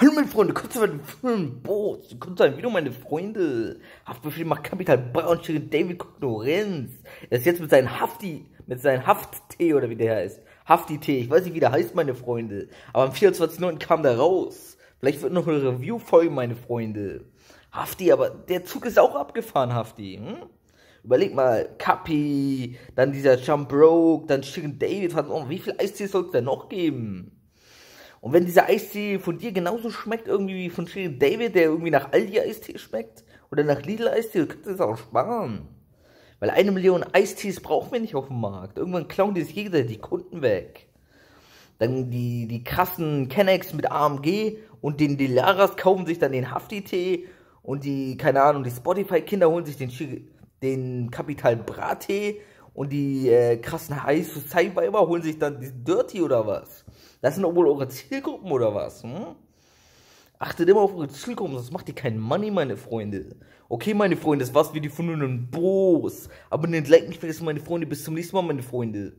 Hallo meine Freunde, kurz mal den Film Boot. Kurz ein Video, meine Freunde. Haftbefehl macht Kapital Brown, Shirin David Konkurrenz. Er ist jetzt mit seinem Hafti, mit seinem Hafttee oder wie der heißt. Hafti-Tee, ich weiß nicht, wie der heißt, meine Freunde. Aber am 24.09. kam der raus. Vielleicht wird noch eine Review folgen, meine Freunde. Hafti, aber der Zug ist auch abgefahren, Hafti. Hm? Überleg mal, Kapi, dann dieser Jump Broke, dann Shirin David. Oh, wie viel Eistee soll es denn noch geben? Und wenn dieser Eistee von dir genauso schmeckt, irgendwie wie von Shirin David, der irgendwie nach Aldi Eistee schmeckt, oder nach Lidl Eistee, du kannst das auch sparen. Weil eine Million Eistees brauchen wir nicht auf dem Markt. Irgendwann klauen die sich gegenseitig die Kunden weg. Dann die, die krassen Kennex mit AMG und den Delaras kaufen sich dann den Hafti-Tee und die, keine Ahnung, die Spotify-Kinder holen sich den, den Kapital Brattee und die äh, krassen High Society Weiber holen sich dann diesen Dirty oder was? Das sind doch wohl eure Zielgruppen oder was? Hm? Achtet immer auf eure Zielgruppen, sonst macht ihr kein Money, meine Freunde. Okay, meine Freunde, das war's wie die von einem Boss. Aber den Like nicht vergessen, meine Freunde. Bis zum nächsten Mal, meine Freunde.